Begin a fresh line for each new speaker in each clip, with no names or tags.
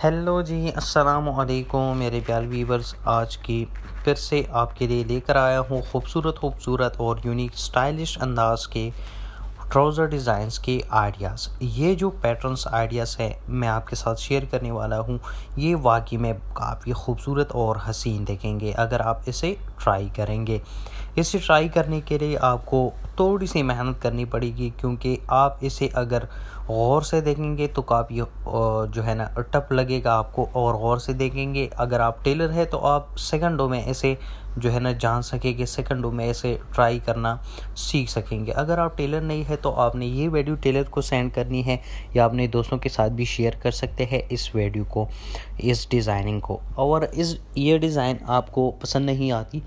Hello जी अस्सलाम वालेकुम मेरे प्यार वीवर्स आज की फिर से आपके लिए लेकर आया हूँ खूबसूरत खूबसूरत और यूनिक स्टाइलिश अंदाज के ट्राउज़र डिज़ाइंस के आइडियाज़ ये जो पैटर्न्स आइडियाज़ हैं, मैं आपके साथ शेयर करने वाला हूँ। ये वाकई में काफ़ी खूबसूरत और हसीन देखेंगे, अगर आप इसे ट्राई करेंगे। इसे ट्राई करने के लिए आपको थोड़ी सी मेहनत करनी पड़ेगी, क्योंकि आप इसे अगर गौर से देखेंगे तो काफ़ी जो है ना टप लगेगा आपको, और गौर से देखेंगे, अगर आप टेलर है तो आप सेकंडों में इसे जो है ना, जान सकेंगे सेकंडों में ऐसे ट्राई करना सीख सकेंगे। अगर आप टेलर नहीं है तो आपने ये वीडियो टेलर को सेंड करनी है, या अपने दोस्तों के साथ भी शेयर कर सकते हैं इस वीडियो को, इस डिज़ाइनिंग को। और इस, ये डिज़ाइन आपको पसंद नहीं आती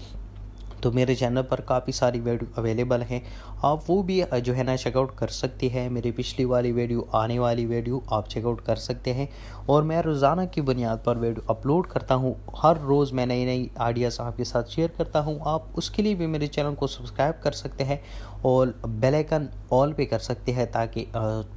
तो मेरे चैनल पर काफ़ी सारी वीडियो अवेलेबल हैं। आप वो भी जो है ना चेकआउट कर सकते हैं। मेरी पिछली वाली वीडियो, आने वाली वीडियो आप चेकआउट कर सकते हैं। और मैं रोज़ाना की बुनियाद पर वीडियो अपलोड करता हूँ। हर रोज़ मैं नई नई आइडियाज़ आपके साथ शेयर करता हूँ। आप उसके लिए भी मेरे चैनल को सब्सक्राइब कर सकते हैं और बेलाइकन ऑल पे कर सकते हैं ताकि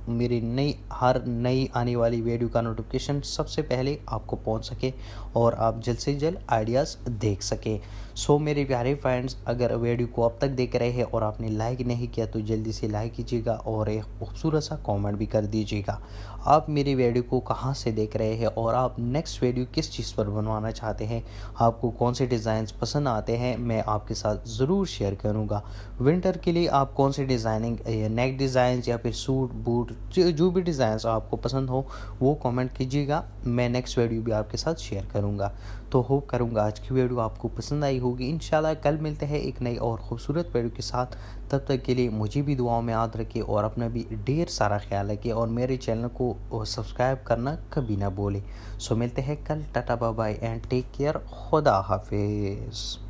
मेरी नई, हर नई आने वाली वीडियो का नोटिफिकेशन सबसे पहले आपको पहुँच सके और आप जल्द से जल्द आइडियाज़ देख सकें। सो मेरे प्यारे फ्रेंड्स अगर वीडियो को अब तक देख रहे हैं और आपने लाइक नहीं किया तो जल्दी से लाइक कीजिएगा और एक खूबसूरत सा कमेंट भी कर दीजिएगा। आप मेरी वीडियो को कहाँ से देख रहे हैं और आप नेक्स्ट वीडियो किस चीज़ पर बनवाना चाहते हैं, आपको कौन से डिज़ाइन पसंद आते हैं, मैं आपके साथ ज़रूर शेयर करूँगा। विंटर के लिए आप कौन से डिज़ाइनिंग नेक डिज़ाइन या फिर सूट बूट जो भी डिज़ाइन आपको पसंद हो, वो कमेंट कीजिएगा, मैं नेक्स्ट वीडियो भी आपके साथ शेयर करूँगा। तो होप करूँगा आज की वीडियो आपको पसंद आई होगी। इन कल मिलते हैं एक नई और ख़ूबसूरत वीडियो के साथ। तब तक के लिए मुझे भी दुआओं में याद रखे और अपना भी ढेर सारा ख्याल रखें और मेरे चैनल को सब्सक्राइब करना कभी ना बोले सो मिलते हैं कल। Tata bye and take care खुदा हाफिज़।